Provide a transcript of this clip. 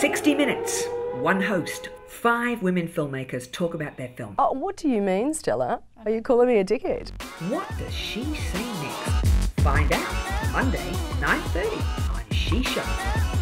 60 minutes, one host, five women filmmakers talk about their film. Oh, what do you mean, Stella? Are you calling me a dickhead? What does she say next? Find out Monday, 9.30 on She Shot.